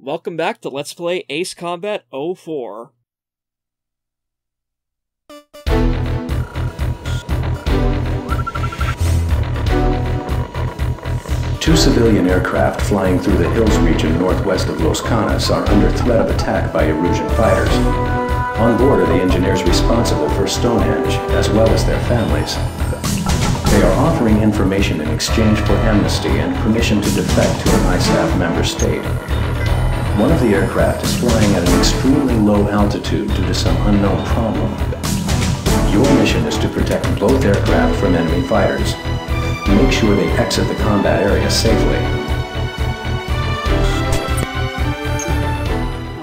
Welcome back to Let's Play Ace Combat 04. Two civilian aircraft flying through the hills region northwest of Los Canas are under threat of attack by Erusian fighters. On board are the engineers responsible for Stonehenge, as well as their families. They are offering information in exchange for amnesty and permission to defect to an ISAF member state. One of the aircraft is flying at an extremely low altitude due to some unknown problem. Your mission is to protect both aircraft from enemy fighters. Make sure they exit the combat area safely.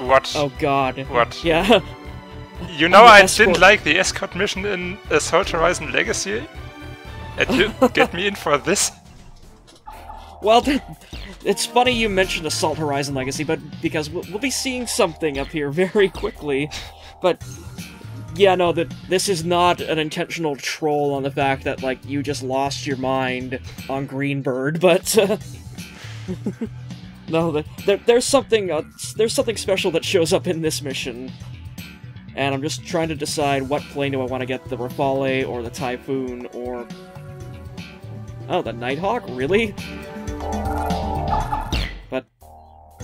What? Oh god. What? Yeah. you know I escort. didn't like the escort mission in Assault Horizon Legacy? And you get me in for this? well, th- it's funny you mentioned Assault Horizon Legacy, but because we'll, we'll be seeing something up here very quickly. But yeah, no, that this is not an intentional troll on the fact that like you just lost your mind on Greenbird, but uh, no, the, there, there's something uh, there's something special that shows up in this mission. And I'm just trying to decide what plane do I want to get, the Rafale or the Typhoon or Oh, the Nighthawk? Really?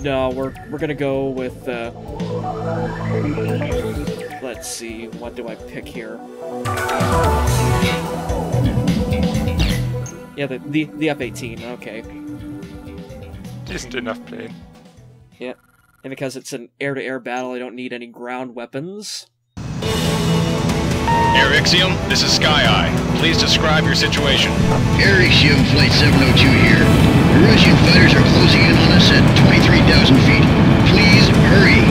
No, we're we're gonna go with uh Let's see, what do I pick here? Yeah, the the, the F-18, okay. Decent enough plane. Yeah. And because it's an air-to-air battle, I don't need any ground weapons. Air Ixiom, this is Sky Eye. Please describe your situation. Air Ixiom Flight 702 here. The Erusian fighters are closing in on us at 23,000 feet. Please hurry.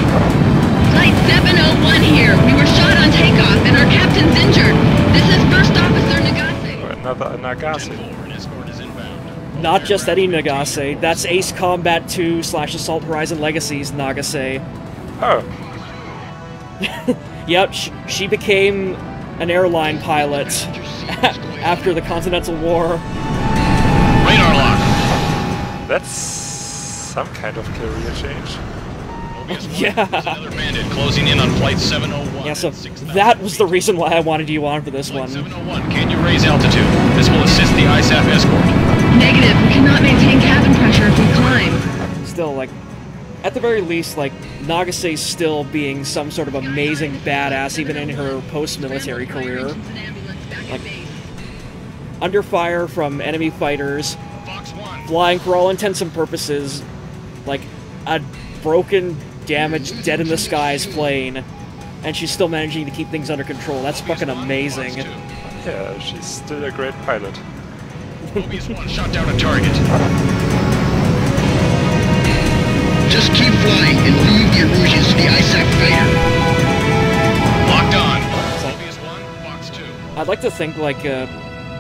Flight 701 here. We were shot on takeoff and our captain's injured. This is First Officer Nagase. Or another Nagase. An escort is inbound. Not just any Nagase, that's Ace Combat 2 slash Assault Horizon Legacies Nagase. Oh, Yep, sh- she became an airline pilot after the Continental War. Radar lock. that's some kind of career change. Yeah. there's Another bandit closing in on Flight 701. Yeah, so that was the reason why I wanted you on for this Flight one. 701, can you raise altitude? This will assist the ISAF escort. Negative. We cannot maintain cabin pressure if we climb. Still, like, at the very least, like, Nagase still being some sort of amazing badass even in her post-military career. Like, under fire from enemy fighters, flying for all intents and purposes, like a broken, damaged, dead in the skies plane, and she's still managing to keep things under control. That's fucking amazing. Yeah, she's still a great pilot. Mobius 1 shot down a target. Just keep flying and leave the Erusians to the ISAF fighter. Locked on. Mobius 1, Fox 2. I'd like to think, like, uh,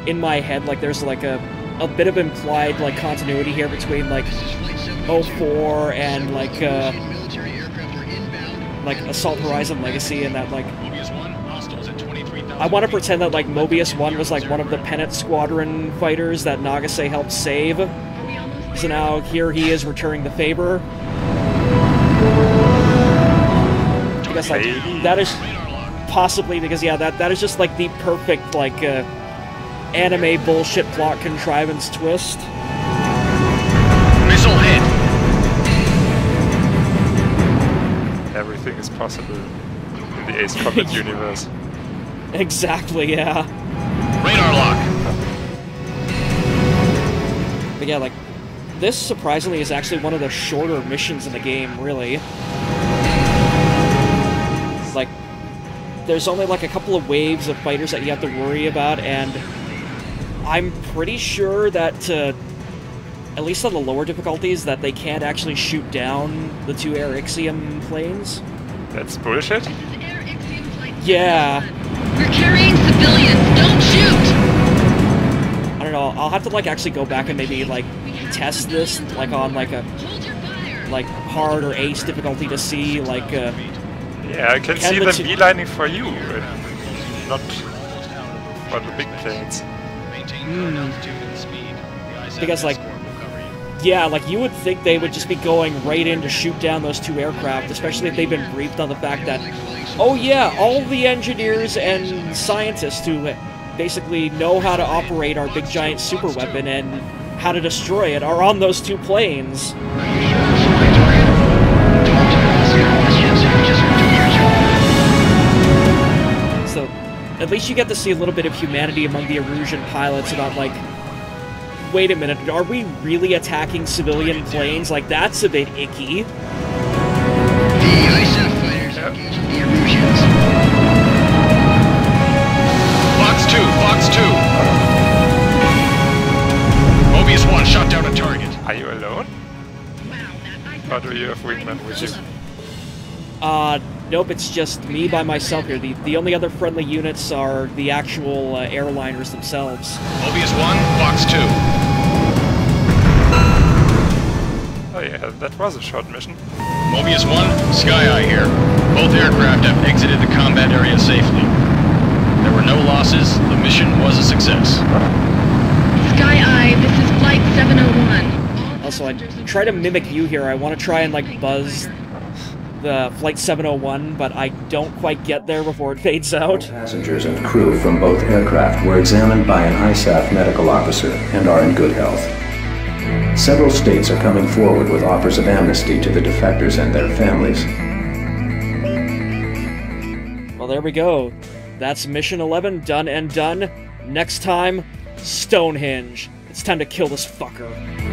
in my head, like, there's like a, a bit of implied, like, continuity here between, like, This is Flight 702. 04 and, like, uh, Erusian military aircraft are inbound. like Assault Horizon Legacy, and that, like, Mobius 1, hostiles at 23,000 I want to pretend that, like, Mobius 1 was, like, one of the Pennant Squadron fighters that Nagase helped save. So now here he is returning the favor. Because like Maybe. that is possibly because yeah that that is just like the perfect like uh, anime bullshit plot contrivance twist. Missile hit. Everything is possible in the Ace Combat universe. Exactly, yeah. Radar lock. But yeah, like this surprisingly is actually one of the shorter missions in the game, really. Like there's only like a couple of waves of fighters that you have to worry about and I'm pretty sure that uh, at least on the lower difficulties that they can't actually shoot down the two Air Ixiom planes. That's bullshit. This is Air Ixiom Flight Yeah. We're carrying civilians. Don't shoot. I don't know. I'll have to like actually go back and maybe like test this like on like a Hold your fire. like hard or ace difficulty to see like uh, Yeah, I can Can see them beelining for you, and not for the big planes. Maintain current altitude and speed. The ISAF Because, like, escort will cover you. Yeah, like you would think they would just be going right in to shoot down those two aircraft, especially if they've been briefed on the fact that, oh yeah, all the engineers and scientists who basically know how to operate our big giant super weapon and how to destroy it are on those two planes. At least you get to see a little bit of humanity among the Erusian pilots about like, wait a minute, are we really attacking civilian planes? Like that's a bit icky. The ISAF fighters engaged the Erusians. Fox 2, Fox 2. Mobius 1 shot down a target. Are you alone? Or do you have Wingman with you? Uh, nope, it's just me by myself here. The, the only other friendly units are the actual uh, airliners themselves. Mobius 1, Fox 2. Oh yeah, that was a short mission. Mobius 1, Sky Eye here. Both aircraft have exited the combat area safely. There were no losses. The mission was a success. Sky Eye, this is Flight 701. Also, I try to mimic you here. I want to try and like buzz the Flight 701, but I don't quite get there before it fades out. Passengers and crew from both aircraft were examined by an ISAF medical officer and are in good health. Several states are coming forward with offers of amnesty to the defectors and their families. Well, there we go. That's Mission 11 done and done. Next time, Stonehenge. It's time to kill this fucker.